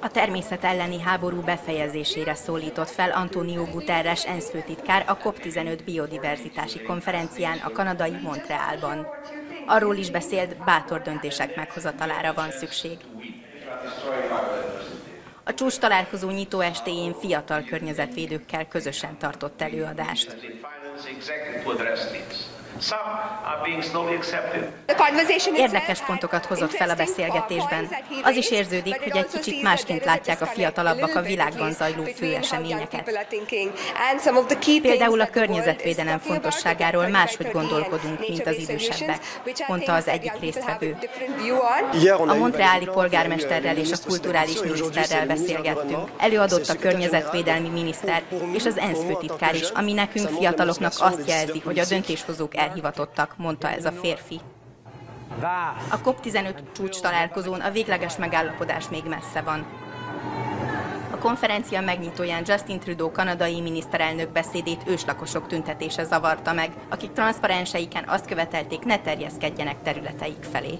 A természet elleni háború befejezésére szólított fel Antonio Guterres ENSZ főtitkár a COP15 biodiverzitási konferencián a kanadai Montrealban. Arról is beszélt, bátor döntések meghozatalára van szükség. A csúcs találkozó nyitó estéjén fiatal környezetvédőkkel közösen tartott előadást. Érdekes pontokat hozott fel a beszélgetésben. Az is érződik, hogy egy kicsit másként látják a fiatalabbak a világban zajló fő eseményeket. Például a környezetvédelem fontosságáról máshogy gondolkodunk, mint az idősebbek, mondta az egyik résztvevő. A montreáli polgármesterrel és a kulturális miniszterrel beszélgettünk. Előadott a környezetvédelmi miniszter és az ENSZ főtitkár is, ami nekünk fiataloknak azt jelzi, hogy a döntéshozók elhivatottak, mondta ez a férfi. A COP15 csúcs találkozón a végleges megállapodás még messze van. A konferencia megnyitóján Justin Trudeau kanadai miniszterelnök beszédét őslakosok tüntetése zavarta meg, akik transzparenseiken azt követelték, ne terjeszkedjenek területeik felé.